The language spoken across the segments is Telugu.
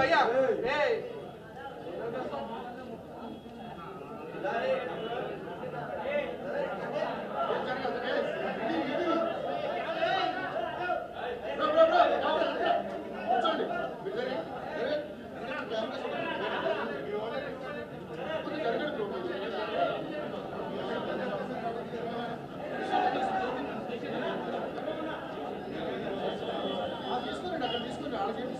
भैया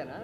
জায়গা না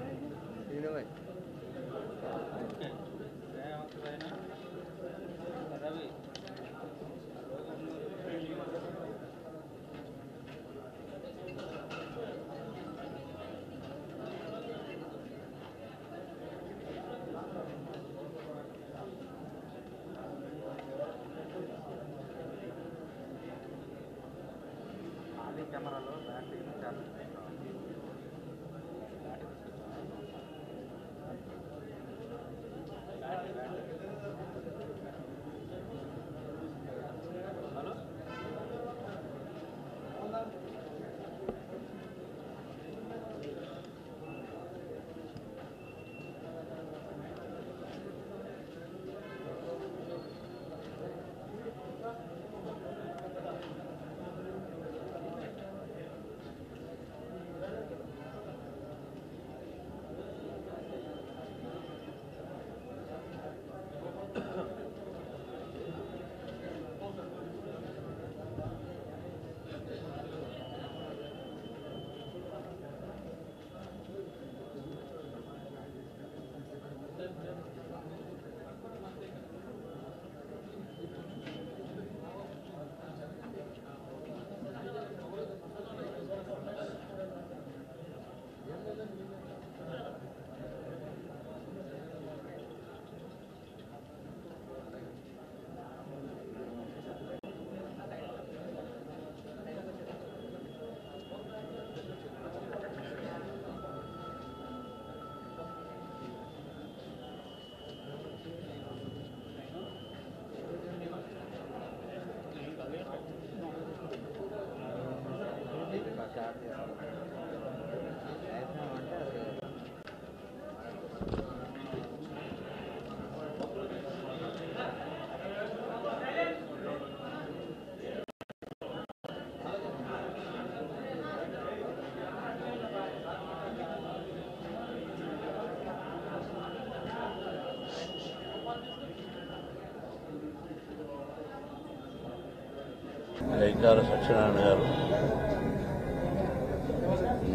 జైకార సత్యనారాయణ గారు.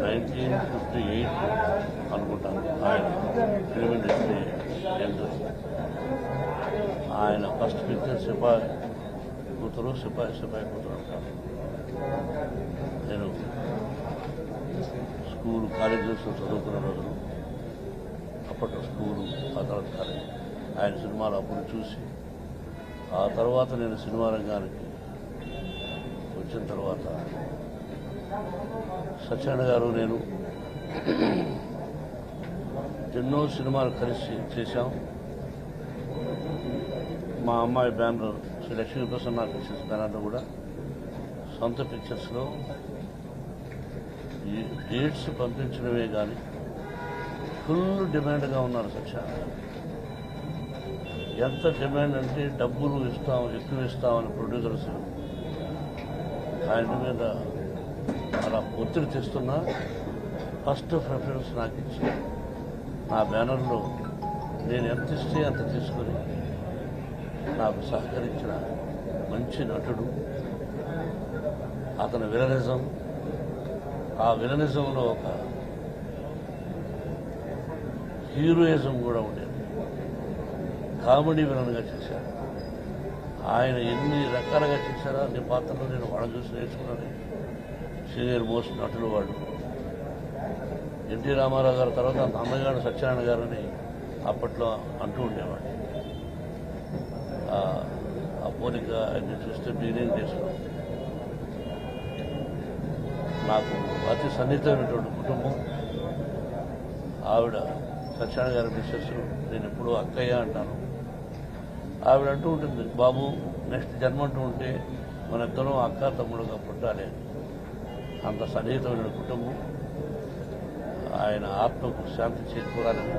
నైన్టీన్ ఫిఫ్టీ ఎయిట్ అనుకుంటాను. ఆయన ఫిల్మ్ ఇండస్ట్రీ ఎంటర్ ఆయన ఫస్ట్ పిక్చర్ సిపాయి కూతురు సిపాయి సిపాయి కూతురు అంటారు. నేను స్కూల్ కాలేజెస్లో చదువుకున్న రోజులు అప్పట్లో స్కూలు ఆ తర్వాత కాలేజ్. ఆయన సినిమాలు అప్పుడు చూసి ఆ తర్వాత నేను సినిమా రంగానికి వచ్చిన తర్వాత సత్యనారాయణ గారు నేను ఎన్నో సినిమాలు కలిసి చేశాం. మా అమ్మాయి బ్యానర్ శ్రీ లక్ష్మీ ప్రసన్న పిక్చర్స్ బ్యానర్లో కూడా సొంత పిక్చర్స్లో డేట్స్ పంపించడమే కానీ ఫుల్ డిమాండ్గా ఉన్నారు సత్యనారాయణ ఎంత డిమాండ్ అంటే డబ్బులు ఇస్తాం ఎక్కువ ఇస్తామని ప్రొడ్యూసర్స్ ఆయన మీద అలా ఒత్తిడి తెస్తున్నా ఫస్ట్ ప్రిఫరెన్స్ నాకు ఇచ్చి నా బ్యానర్లో నేను ఎంత ఇస్తే అంత తీసుకొని నాకు సహకరించిన మంచి నటుడు అతని విలనిజం ఆ విలనిజంలో ఒక హీరోయిజం కూడా ఉండేది. కామెడీ విలన్గా చేశారు ఆయన ఎన్ని రకాలుగా చేశారో అన్ని పాత్రలు నేను వాళ్ళని చూసి నేర్చుకున్నాను. సీనియర్ మోస్ట్ నటులు వాడు. ఎన్టీ రామారావు గారి తర్వాత అన్నగారు సత్యనారాయణ గారని అప్పట్లో అంటూ ఉండేవాడు. ఆ- పోలిక ఆయన్ని చూస్తే నేనేం చేసుకున్నాను నాకు అతి సన్నిహితమైనటువంటి కుటుంబం. ఆవిడ సత్యనారాయణ గారి మిస్సెస్ నేను ఎప్పుడూ అక్కయ్య అంటాను. ఆవిడ అంటూ ఉంటుంది బాబు నెక్స్ట్ జన్మ అంటూ ఉంటే మనందరం అక్క తమ్ముడుగా పుట్టాలి అని. అంత సన్నిహితమైన కుటుంబం. ఆయన ఆత్మకు శాంతి చేకూరాలని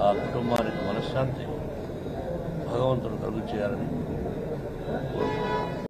ఆ కుటుంబానికి మనశ్శాంతి భగవంతుడు కలుగు చేయాలని కోరుకుంటున్నాను